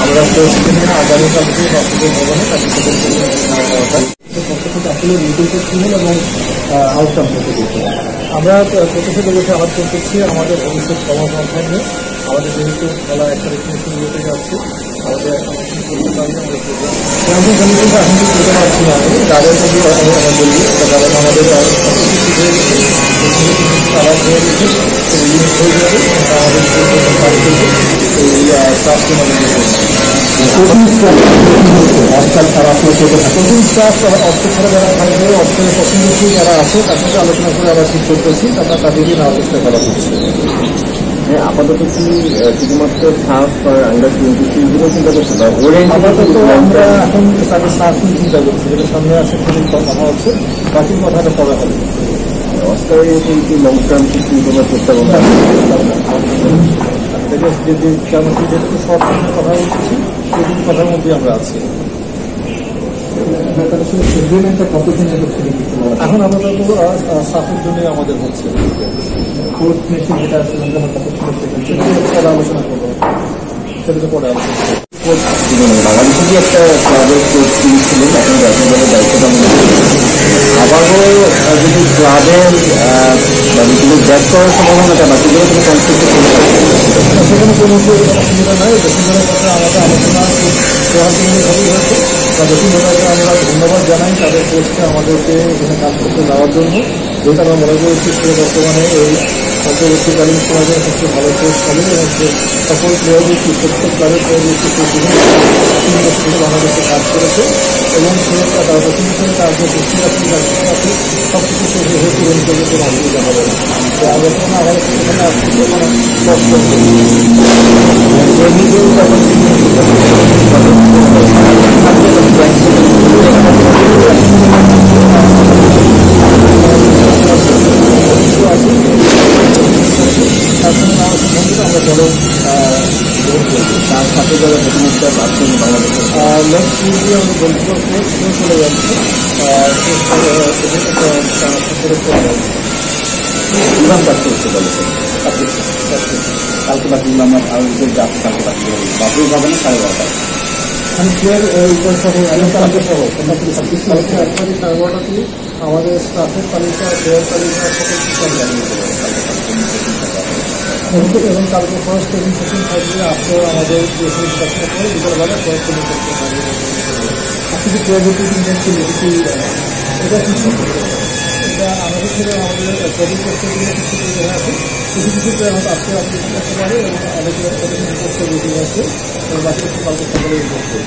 আমরা পরিস্থিতি নিয়ে আগামীকাল থেকে বাস্তবের ভবনে এবং আউটকাম থেকে আমরা লোকের আলাপ করতেছি আমাদের ভবিষ্যৎ সমাধান থাকবে আমাদের যেহেতু খেলা একটা রেখে হতে যাচ্ছে, আমাদের আমরা না। যাদের যদি আমি আমি বলি কারণ আমাদের তারা হয়ে যাবে। আমাদের আজকাল তারা থাকে। নতুন স্টাফ অর্থ ছাড়া যারা থাকবে, অর্থের পছন্দসী যারা আছে, তার সাথে আলোচনা করে আবার ঠিক করতেছি আমরা তাদেরই নেওয়ার চেষ্টা করা হচ্ছে। আপাতত কি শুধুমাত্র সাফ আর আন্ডার টোয়েন্টি থ্রি গুলো চিন্তা করছে না ওরেঞ্জ আপাতত আমরা এখন তাদের চিন্তা করছি যেটা সামনে আসে খুবই কথা হচ্ছে বাকি কথাটা পরে হবে। অস্কারে কি লং টার্ম কিছু তোমার প্রস্তাবনা এটা যে যে কেমন কি যেটুকু শর্ট টার্মের কথা বলছি সেটুকু কথার মধ্যে আমরা আছি। কতদিন যাবত ছুটি দিতে এখন আমরা তো সাফের জন্য আমাদের হচ্ছে। কোর্ট মেশিন যেটা আছে আমরা কতক্ষণ সেটা আলোচনা করব। সেটা তো পরে আলোচনা করব। বাংলাদেশে যে একটা ক্লাবের কোচ তিনি ছিলেন এখন জাতীয় দলের দায়িত্ব পালন আবারও যদি ক্লাবের মানে কোনো ব্যাক করার সম্ভাবনাটা বাকিগুলো কোনো কনফ্লিক্ট সেখানে কোনো অসুবিধা নাই। বসুন্ধরার কথা আমাদের আলোচনা খুব সৌহার্দ্যপূর্ণভাবেই হয়েছে। বা বসুন্ধরাকে আমরা ধন্যবাদ জানাই তাদের কোচকে আমাদেরকে এখানে কাজ করতে দেওয়ার জন্য। যেটা আমরা মনে করেছি সে বর্তমানে এই অন্তর্বর্তীকালীন সমাজের সবচেয়ে ভালো কোচ হবে এবং সে সকল প্লেয়ারদেরকে প্রত্যেক ক্লাবের বিভিন্ন তিন বছর বাংলাদেশে কাজ করেছে এবং সে তার যে দৃষ্টি আছে তার শিক্ষা আছে সব কিছু সে হয়ে পূরণ করবে কোনো অসুবিধা হবে না তো আলোচনা আমাদের সেখানে আসছে মানে কষ্ট তার সাথে যারা প্রতিনিধিত্ব আছেন বাংলাদেশের নেক্সট উইকে আমি কালকে বাকি যে যাচ্ছে কালকে বাকি বাকি যাবে সাড়ে বারোটায় আমাদের স্টাফের তালিকা দেবো। এবং- কালকে ফার্স্ট প্রেজেন্টেশন থাকবে আফটার আমাদের যে পরিদর্শন করে বিকালবেলা ফার্স্ট প্রেজেন্টেশন থাকবে আপনি যে রিপ্রেজেন্ট দেখছেন, এটা কিছু এটা আমাদের থেকে আমাদের প্রজেক্ট করতে গেলে কিছু প্লেয়ার আছে। কিছু কিছু আজকে আপনি করতে পারে এবং প্রজেক্ট করতে আছে বাকি কালকে সকালে করতে